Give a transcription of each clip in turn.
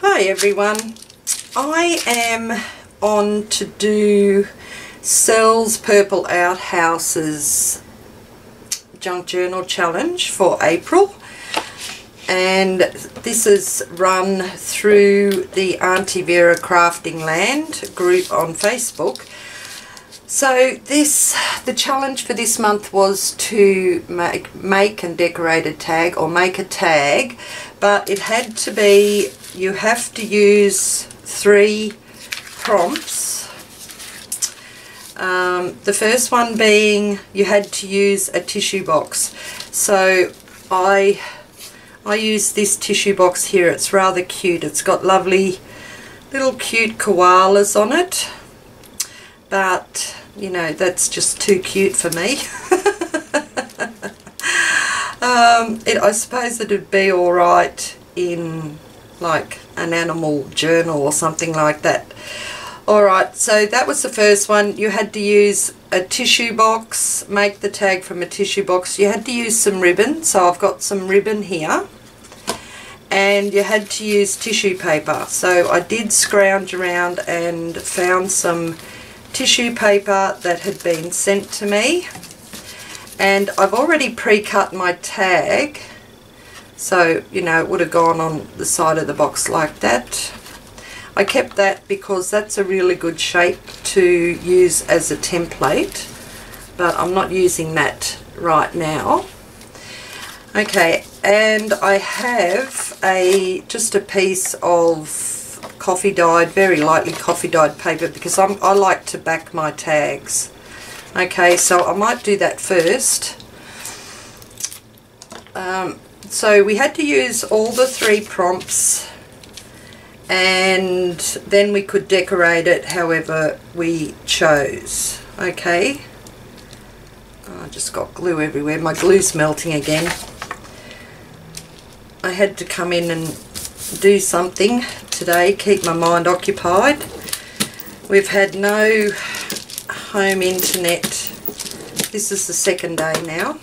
Hi everyone. I am on to do Sel's Purple Outhouse's Junk Journal Challenge for April and this is run through the Aunty Vera Crafting Land group on Facebook. So this, the challenge for this month was to make, make and decorate a tag or make a tag but it had to be, you have to use three prompts. Um, the first one being you had to use a tissue box. So I I use this tissue box here. It's rather cute. It's got lovely little cute koalas on it. But, you know, that's just too cute for me. Um, it, I suppose it'd be alright in like an animal journal or something like that. Alright, so that was the first one. You had to use a tissue box, make the tag from a tissue box. You had to use some ribbon, so I've got some ribbon here. And you had to use tissue paper. So I did scrounge around and found some tissue paper that had been sent to me and I've already pre-cut my tag. So you know it would have gone on the side of the box like that. I kept that because that's a really good shape to use as a template. But I'm not using that right now. Okay and I have a just a piece of coffee dyed very lightly coffee dyed paper because I'm, I like to back my tags Okay, so I might do that first. Um, so we had to use all the three prompts and then we could decorate it however we chose. Okay. Oh, I just got glue everywhere. My glue's melting again. I had to come in and do something today, keep my mind occupied. We've had no home internet. This is the second day now.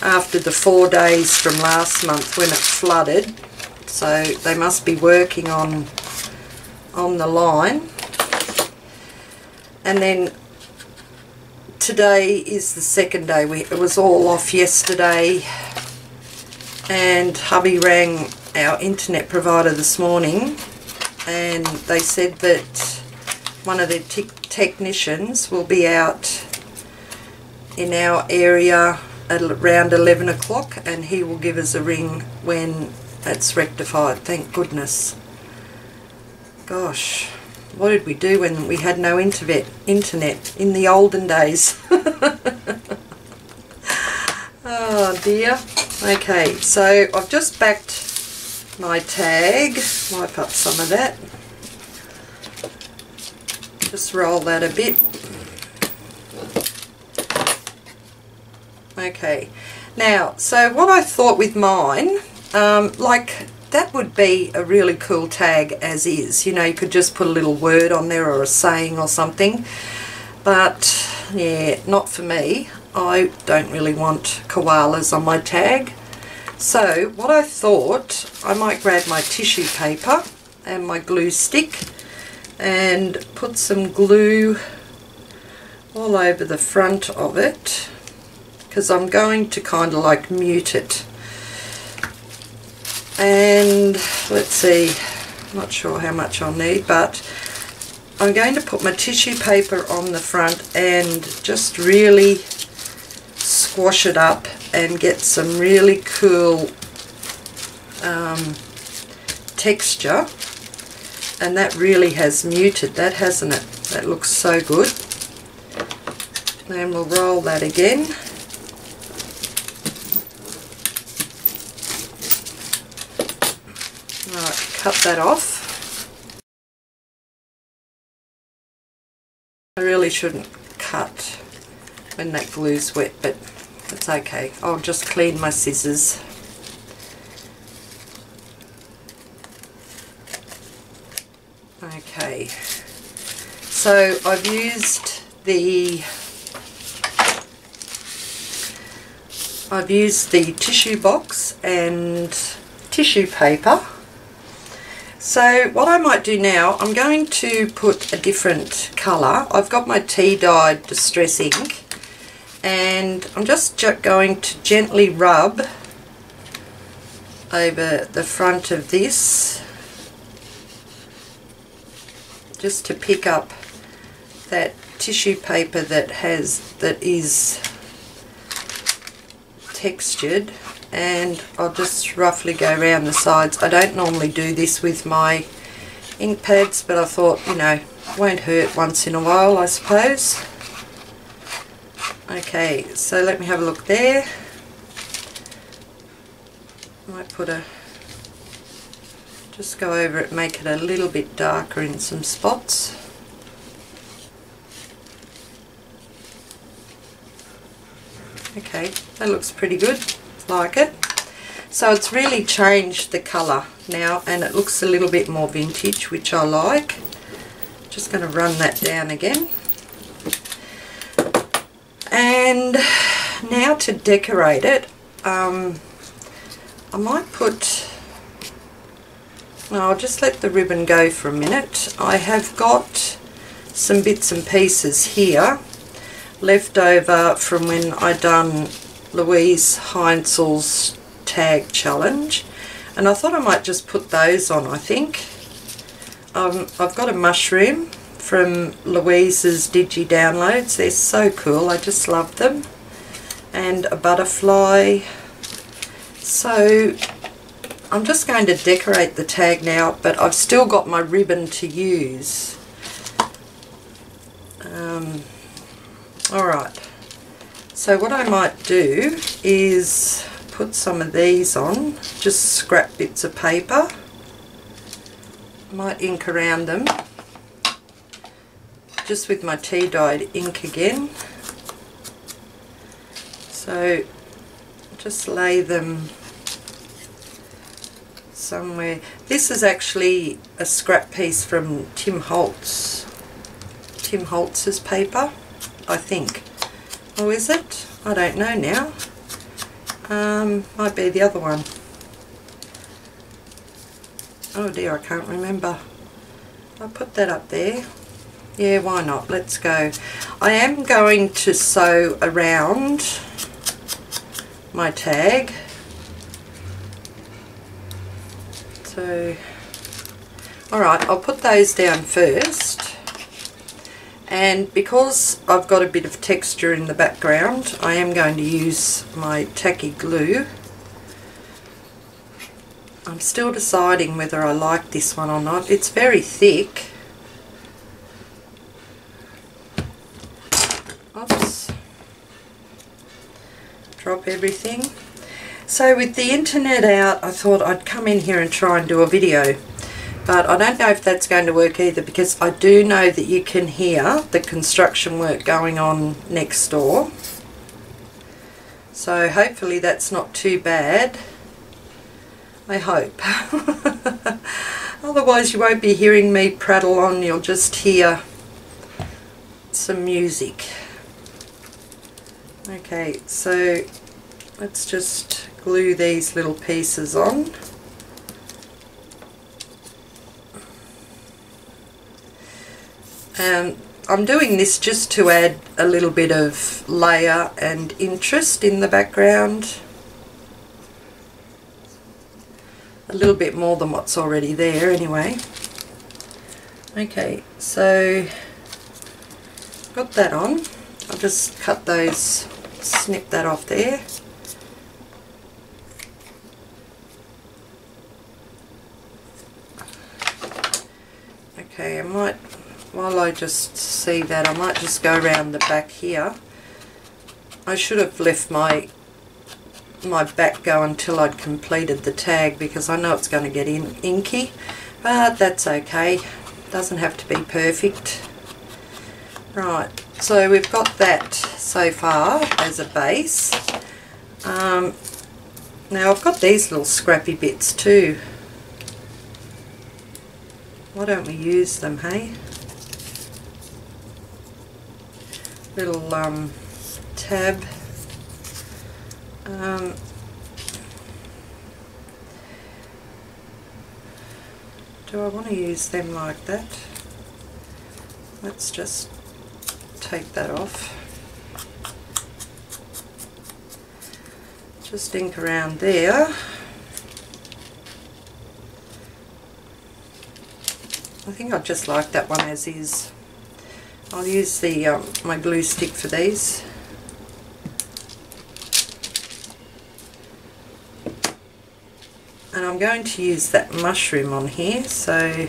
After the four days from last month when it flooded. So they must be working on on the line. And then today is the second day. We, it was all off yesterday and hubby rang our internet provider this morning and they said that one of their technicians will be out in our area at around 11 o'clock and he will give us a ring when it's rectified. Thank goodness. Gosh, what did we do when we had no internet, internet in the olden days? oh dear. Okay, so I've just backed my tag. Wipe up some of that. Just roll that a bit. Okay, now, so what I thought with mine, um, like that would be a really cool tag as is. You know, you could just put a little word on there or a saying or something. But, yeah, not for me. I don't really want koalas on my tag. So, what I thought, I might grab my tissue paper and my glue stick and put some glue all over the front of it because I'm going to kind of like mute it. And let's see not sure how much I'll need but I'm going to put my tissue paper on the front and just really squash it up and get some really cool um, texture and that really has muted that hasn't it? That looks so good. Then we'll roll that again. Right cut that off. I really shouldn't cut when that glue's wet but it's okay. I'll just clean my scissors Okay, so I've used the I've used the tissue box and tissue paper. So what I might do now, I'm going to put a different colour. I've got my tea dyed Distress ink and I'm just going to gently rub over the front of this just to pick up that tissue paper that has that is textured and I'll just roughly go around the sides. I don't normally do this with my ink pads but I thought you know won't hurt once in a while I suppose. Okay so let me have a look there. I might put a just go over it make it a little bit darker in some spots. Okay, that looks pretty good like it. So it's really changed the colour now and it looks a little bit more vintage which I like. Just going to run that down again. And now to decorate it, um, I might put, I'll just let the ribbon go for a minute. I have got some bits and pieces here left over from when I done Louise Heinzel's tag challenge and I thought I might just put those on I think. Um, I've got a mushroom from Louise's Digi Downloads. They're so cool. I just love them. And a butterfly. So I'm just going to decorate the tag now, but I've still got my ribbon to use. Um, Alright. So what I might do is put some of these on, just scrap bits of paper. Might ink around them, just with my tea dyed ink again. So just lay them somewhere. This is actually a scrap piece from Tim Holtz. Tim Holtz's paper, I think. Oh, is it? I don't know now. Um, might be the other one. Oh dear, I can't remember. I'll put that up there. Yeah, why not? Let's go. I am going to sew around my tag. Alright, I'll put those down first. And because I've got a bit of texture in the background I am going to use my tacky glue. I'm still deciding whether I like this one or not. It's very thick. Oops. Drop everything so with the internet out I thought I'd come in here and try and do a video. But I don't know if that's going to work either because I do know that you can hear the construction work going on next door. So hopefully that's not too bad. I hope. Otherwise you won't be hearing me prattle on. You'll just hear some music. Okay so let's just glue these little pieces on Um, I'm doing this just to add a little bit of layer and interest in the background. A little bit more than what's already there anyway. Okay, so got that on. I'll just cut those, snip that off there. Okay, I might while I just see that I might just go around the back here. I should have left my my back go until I'd completed the tag because I know it's going to get in inky but that's okay. Doesn't have to be perfect. Right so we've got that so far as a base. Um, now I've got these little scrappy bits too why don't we use them hey little um, tab. Um, do I want to use them like that? Let's just take that off. Just ink around there. I think I just like that one as is. I'll use the um, my glue stick for these. And I'm going to use that mushroom on here so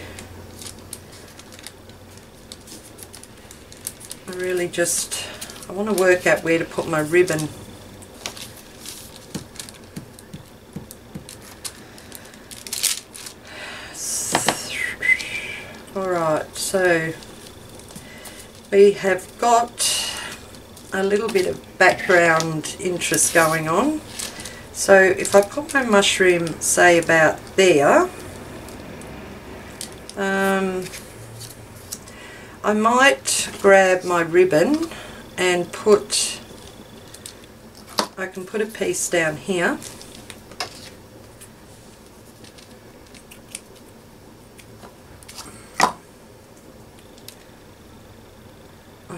I really just I want to work out where to put my ribbon Alright, so we have got a little bit of background interest going on. So if I put my mushroom, say about there, um, I might grab my ribbon and put, I can put a piece down here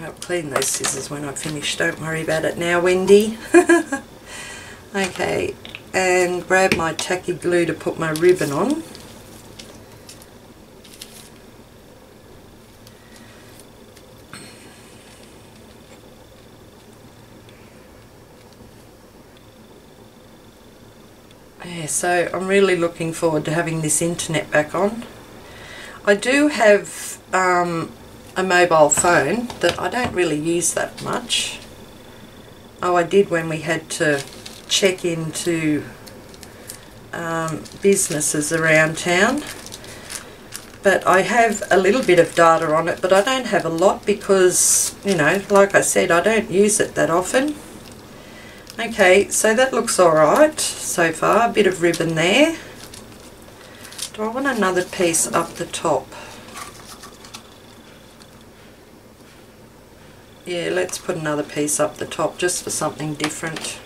I'll clean those scissors when I finish, don't worry about it now Wendy. okay, and grab my tacky glue to put my ribbon on. Yeah, so I'm really looking forward to having this internet back on. I do have um, a mobile phone that I don't really use that much. Oh, I did when we had to check into um, businesses around town. But I have a little bit of data on it, but I don't have a lot because, you know, like I said, I don't use it that often. Okay, so that looks alright so far. A bit of ribbon there. Do I want another piece up the top? Yeah let's put another piece up the top just for something different.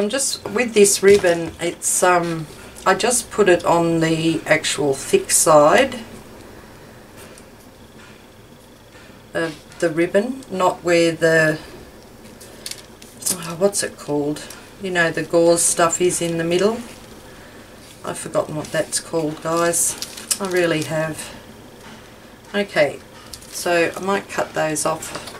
I'm just with this ribbon it's um I just put it on the actual thick side of the ribbon not where the oh, what's it called? You know the gauze stuff is in the middle? I've forgotten what that's called guys. I really have Okay, so I might cut those off.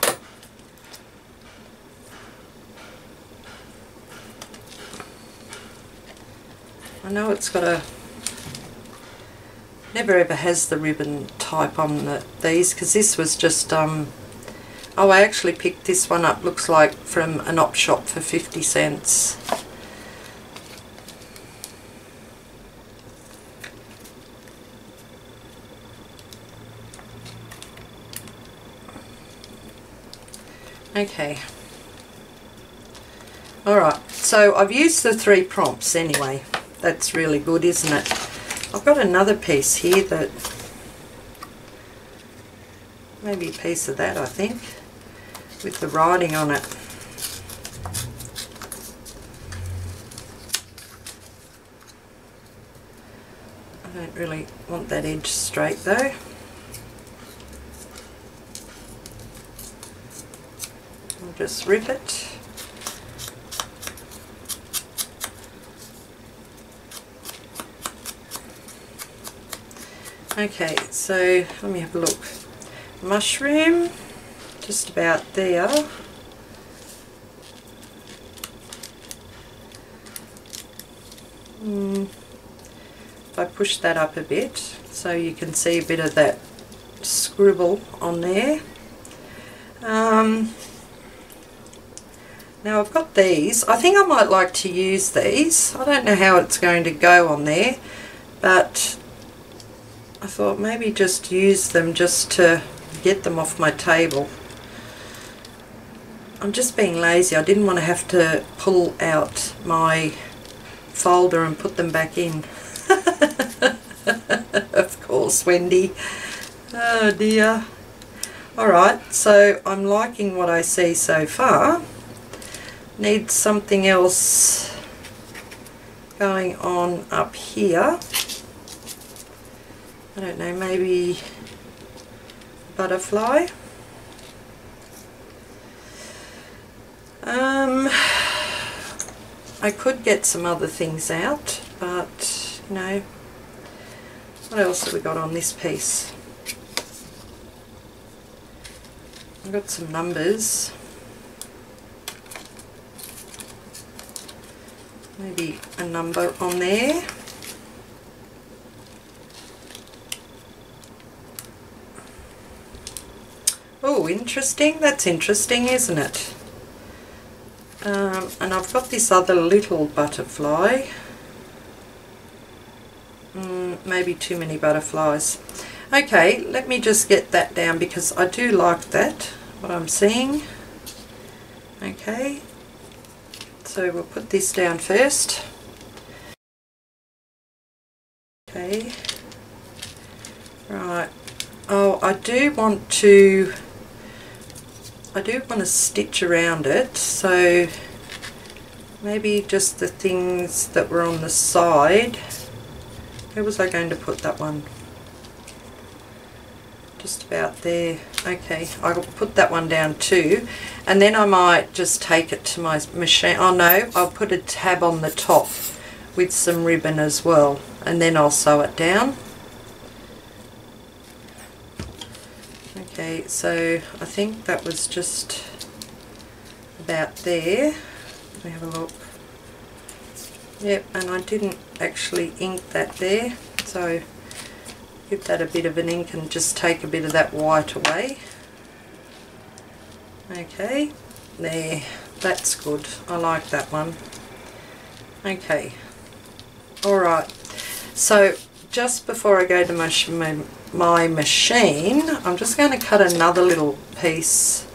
I know it's got a never ever has the ribbon type on the, these because this was just um oh I actually picked this one up looks like from an op shop for 50 cents Okay. Alright, so I've used the three prompts anyway. That's really good, isn't it? I've got another piece here that... Maybe a piece of that, I think. With the writing on it. I don't really want that edge straight though. Just rip it. Okay, so let me have a look. Mushroom, just about there. Mm. If I push that up a bit so you can see a bit of that scribble on there. Um, now I've got these. I think I might like to use these. I don't know how it's going to go on there, but I thought maybe just use them just to get them off my table. I'm just being lazy. I didn't want to have to pull out my folder and put them back in. of course, Wendy. Oh dear. Alright, so I'm liking what I see so far need something else going on up here. I don't know, maybe butterfly. Um, I could get some other things out, but you know, what else have we got on this piece? I've got some numbers. Maybe a number on there. Oh, interesting. That's interesting, isn't it? Um, and I've got this other little butterfly. Mm, maybe too many butterflies. Okay, let me just get that down because I do like that, what I'm seeing. Okay, so we'll put this down first. Okay, right. Oh, I do want to I do want to stitch around it so maybe just the things that were on the side where was I going to put that one just about there okay I'll put that one down too and then I might just take it to my machine oh no I'll put a tab on the top with some ribbon as well and then I'll sew it down Okay, so I think that was just about there. Let me have a look. Yep, and I didn't actually ink that there, so give that a bit of an ink and just take a bit of that white away. Okay, there, that's good. I like that one. Okay, alright, so just before I go to my, my machine, I'm just going to cut another little piece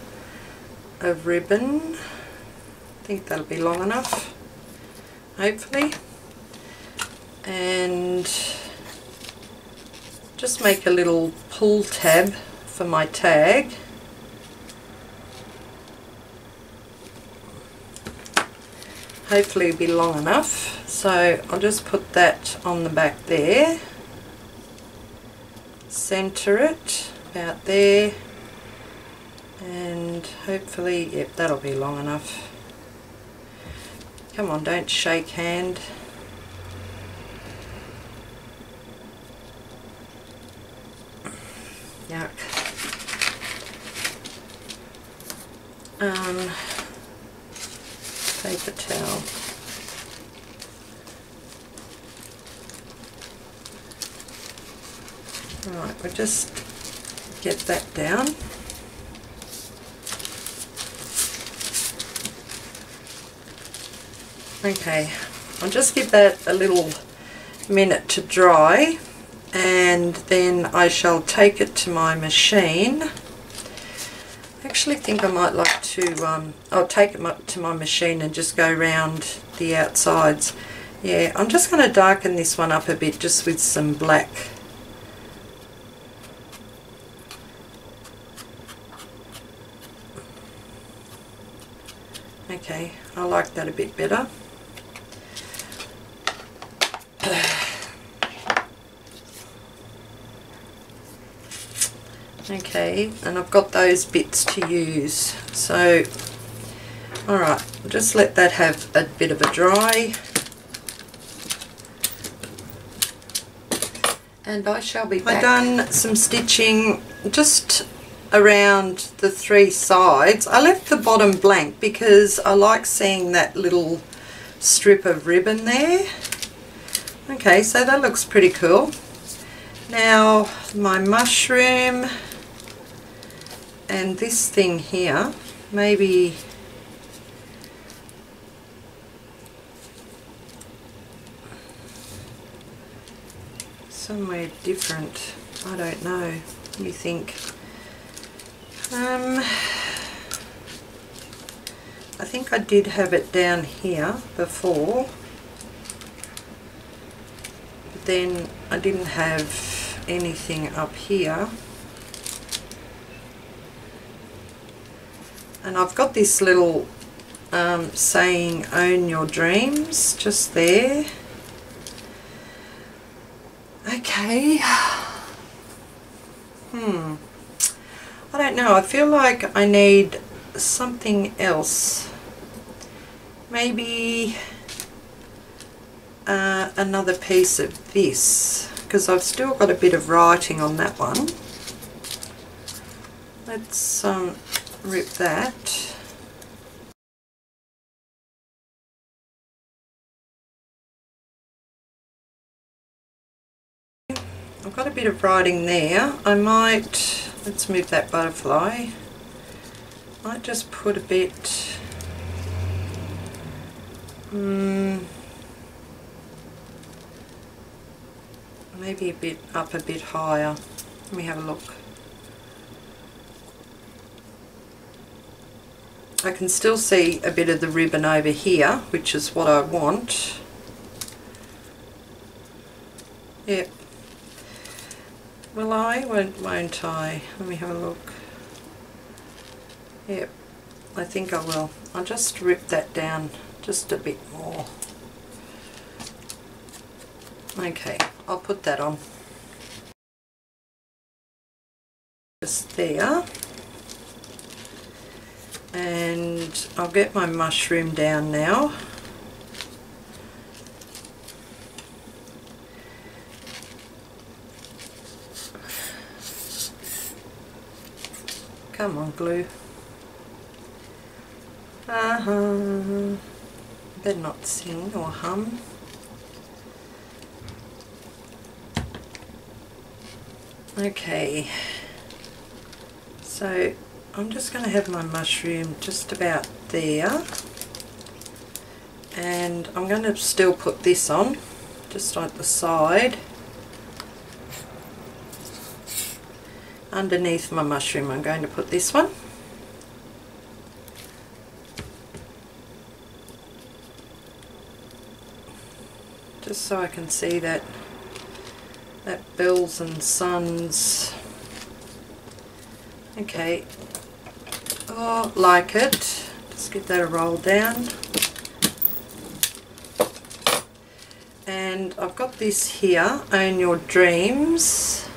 of ribbon. I think that'll be long enough, hopefully. And just make a little pull tab for my tag. Hopefully it'll be long enough. So I'll just put that on the back there center it about there and hopefully yep that'll be long enough come on don't shake hand yuck. Um, paper towel. Right, we'll just get that down. Okay, I'll just give that a little minute to dry and then I shall take it to my machine. I actually think I might like to, um, I'll take it to my machine and just go around the outsides. Yeah, I'm just going to darken this one up a bit just with some black Okay, I like that a bit better. And I've got those bits to use. So, alright, just let that have a bit of a dry. And I shall be back. I've done some stitching just around the three sides. I left the bottom blank because I like seeing that little strip of ribbon there. Okay, so that looks pretty cool. Now my mushroom and this thing here, maybe somewhere different. I don't know. Let me think. Um, I think I did have it down here before but then I didn't have anything up here and I've got this little um, saying own your dreams just there Okay. Hmm. I don't know. I feel like I need something else. Maybe uh, another piece of this because I've still got a bit of writing on that one. Let's um, rip that. I've got a bit of writing there. I might, let's move that butterfly. Might just put a bit, um, maybe a bit up a bit higher. Let me have a look. I can still see a bit of the ribbon over here, which is what I want. Yep, Will I? Won't, won't I? Let me have a look. Yep, I think I will. I'll just rip that down just a bit more. Okay, I'll put that on. Just there. And I'll get my mushroom down now. Come on, glue. Uh-huh. Better not sing or hum. Okay. So I'm just going to have my mushroom just about there. And I'm going to still put this on, just like the side. underneath my mushroom I'm going to put this one just so I can see that that bells and suns okay oh like it. Just get that a roll down. And I've got this here own your dreams.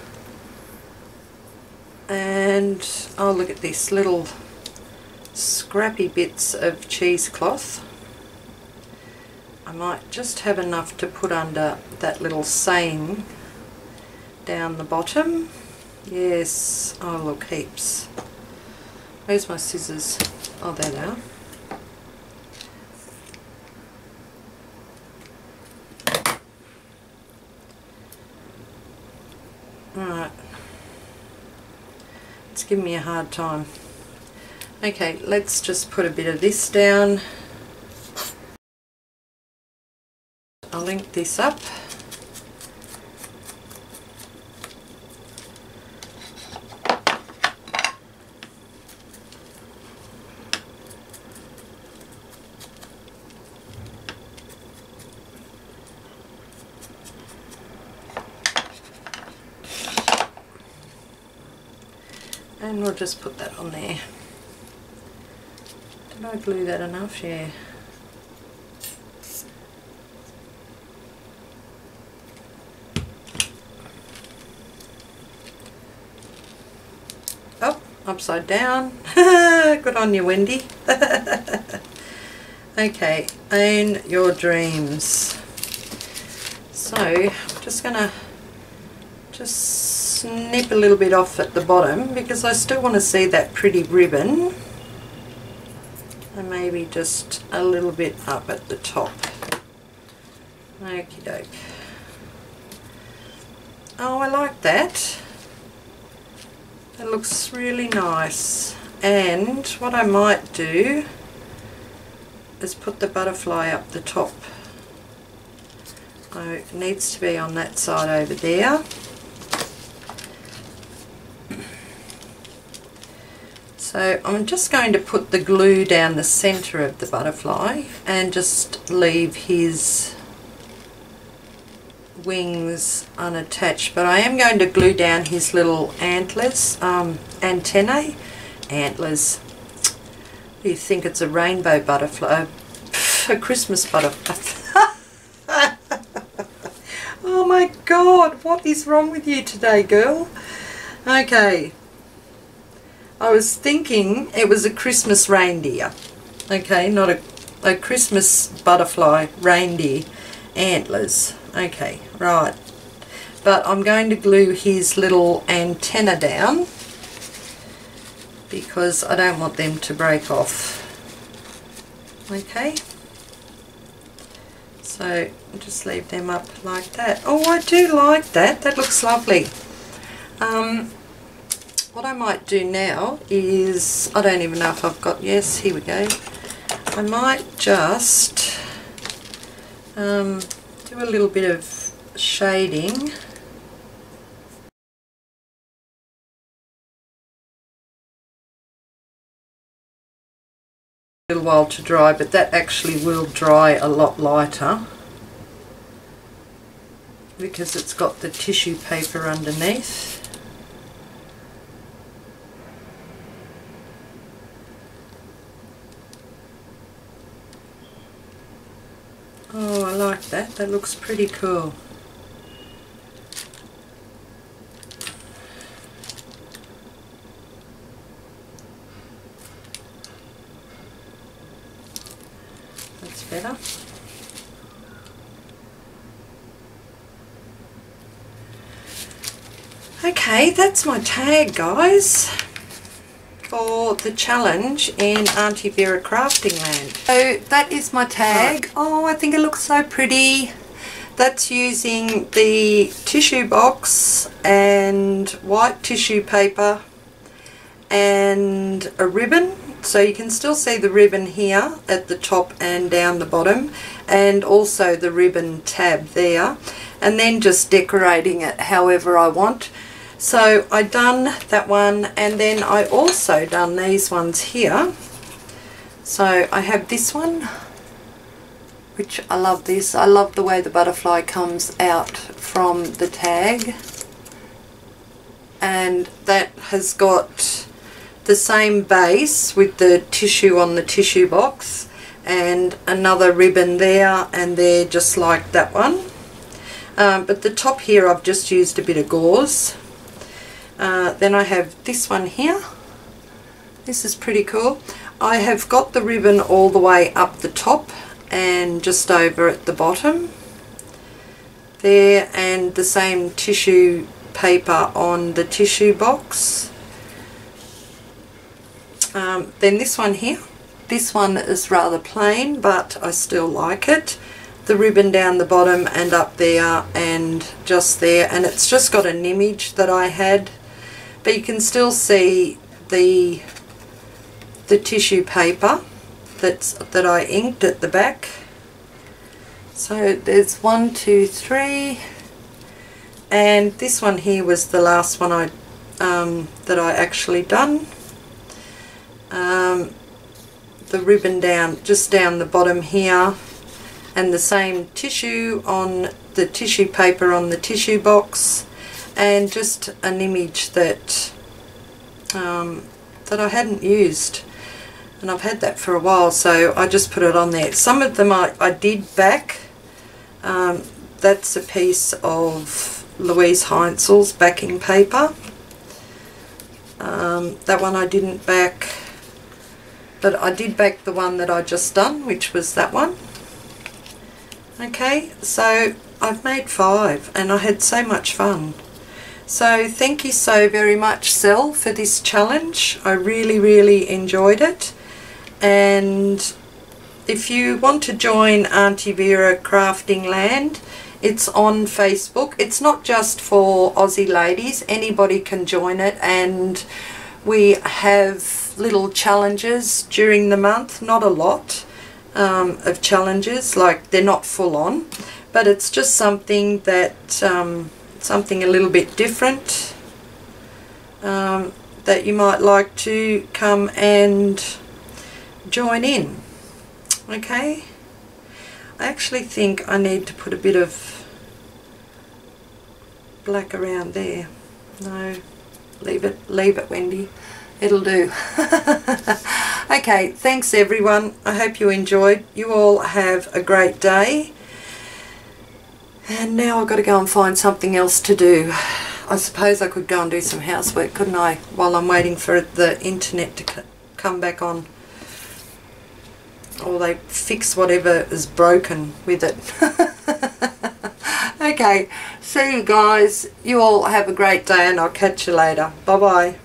And oh look at this little scrappy bits of cheesecloth. I might just have enough to put under that little saying down the bottom. Yes oh look heaps where's my scissors oh there they are it's giving me a hard time. Okay, let's just put a bit of this down. I'll link this up. and we'll just put that on there. Did I glue that enough? Yeah. Oh, upside down. Good on you, Wendy. okay, own your dreams. So, I'm just going to just snip a little bit off at the bottom because I still want to see that pretty ribbon and maybe just a little bit up at the top. Okie doke. Oh, I like that. That looks really nice. And what I might do is put the butterfly up the top. Oh, it needs to be on that side over there. So I'm just going to put the glue down the centre of the butterfly and just leave his wings unattached but I am going to glue down his little antlers, um, antennae, antlers. You think it's a rainbow butterfly? A Christmas butterfly. Oh my god, what is wrong with you today, girl? Okay. I was thinking it was a Christmas reindeer. Okay, not a, a Christmas butterfly reindeer antlers. Okay, right. But I'm going to glue his little antenna down because I don't want them to break off. Okay. So just leave them up like that. Oh, I do like that. That looks lovely. Um, what I might do now is, I don't even know if I've got, yes, here we go. I might just um, do a little bit of shading a little while to dry but that actually will dry a lot lighter because it's got the tissue paper underneath Oh, I like that. That looks pretty cool. That's better. Okay, that's my tag, guys for the challenge in Aunty Vera Crafting Land. So that is my tag. Oh, I think it looks so pretty. That's using the tissue box and white tissue paper and a ribbon. So you can still see the ribbon here at the top and down the bottom and also the ribbon tab there and then just decorating it however I want. So I done that one and then I also done these ones here. So I have this one, which I love this. I love the way the butterfly comes out from the tag. And that has got the same base with the tissue on the tissue box and another ribbon there and there just like that one. Um, but the top here I've just used a bit of gauze uh, then I have this one here. This is pretty cool. I have got the ribbon all the way up the top and just over at the bottom there and the same tissue paper on the tissue box. Um, then this one here. This one is rather plain but I still like it. The ribbon down the bottom and up there and just there and it's just got an image that I had but you can still see the the tissue paper that's that I inked at the back. So there's one two three. And this one here was the last one I um, that I actually done. Um, the ribbon down just down the bottom here. And the same tissue on the tissue paper on the tissue box and just an image that um, that I hadn't used. And I've had that for a while so I just put it on there. Some of them I, I did back. Um, that's a piece of Louise Heinzel's backing paper. Um, that one I didn't back but I did back the one that I just done which was that one. Okay so I've made five and I had so much fun so thank you so very much Sel for this challenge. I really really enjoyed it. And if you want to join Aunty Vera Crafting Land it's on Facebook. It's not just for Aussie ladies, anybody can join it. And we have little challenges during the month, not a lot um, of challenges, like they're not full on, but it's just something that um, something a little bit different um, that you might like to come and join in okay? I actually think I need to put a bit of black around there. No leave it leave it Wendy. It'll do. Okay thanks everyone. I hope you enjoyed. You all have a great day And now I've got to go and find something else to do. I suppose I could go and do some housework, couldn't I, while I'm waiting for the internet to come back on. Or they fix whatever is broken with it. okay, see you guys. You all have a great day and I'll catch you later. Bye-bye.